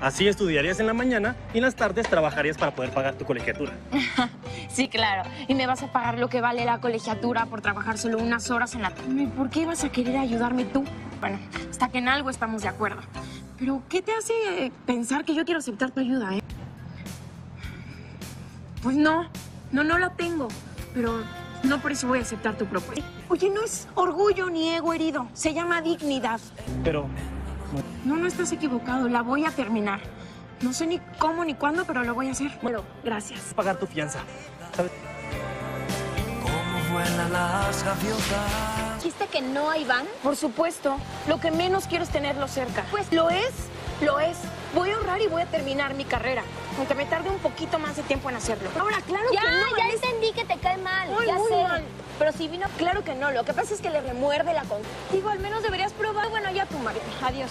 Así estudiarías en la mañana y en las tardes trabajarías para poder pagar tu colegiatura. Sí, claro. Y me vas a pagar lo que vale la colegiatura por trabajar solo unas horas en la tarde. ¿Y ¿Por qué vas a querer ayudarme tú? Bueno, hasta que en algo estamos de acuerdo. Pero, ¿qué te hace pensar que yo quiero aceptar tu ayuda, eh? Pues no, no, no la tengo. Pero no por eso voy a aceptar tu propuesta. Oye, no es orgullo ni ego herido. Se llama dignidad. Pero No, no estás equivocado. La voy a terminar. No sé ni cómo ni cuándo, pero lo voy a hacer. Bueno, gracias. pagar tu fianza. ¿Dijiste que no a Iván? Por supuesto. Lo que menos quiero es tenerlo cerca. Pues lo es, lo es. Voy a ahorrar y voy a terminar mi carrera. Aunque me tarde un poquito más de tiempo en hacerlo. Ahora, claro Ya, que no. ya Vanessa. entendí que te cae mal, Muy, ya muy sé. mal. Pero si vino, Claro que no. Lo que pasa es que le remuerde la con. Digo, al menos deberías Adiós.